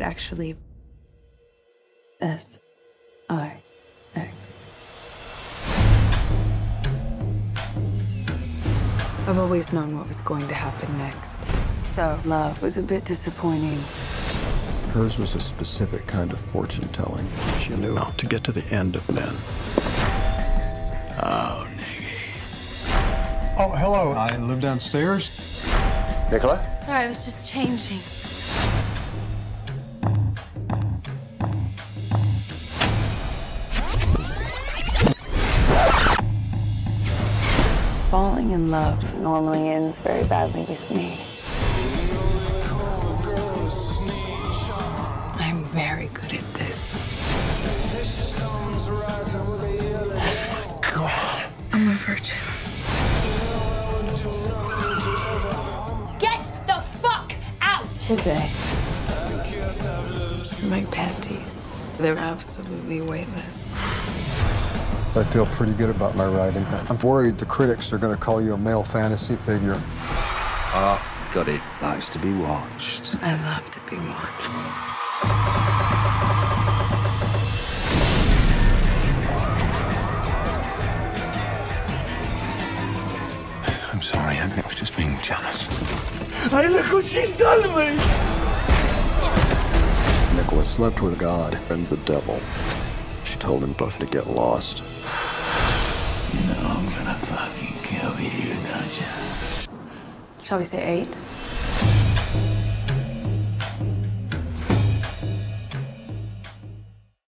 actually S I X. I've always known what was going to happen next. So, love was a bit disappointing. Hers was a specific kind of fortune telling. She knew how to get to the end of men. Oh, Niggy. Oh, hello. I live downstairs. Nicola? Sorry, I was just changing. Falling in love normally ends very badly with me. I'm very good at this. God. I'm a virgin. Get the fuck out! Today, my panties, they're absolutely weightless. I feel pretty good about my writing. I'm worried the critics are going to call you a male fantasy figure. Ah, got it. Likes to be watched. I love to be watched. I'm sorry, I was just being jealous. Hey, look what she's done to me! Nicola's slept with God and the devil. She told him both to get lost. You know I'm gonna fucking kill you, don't you? Shall we say eight?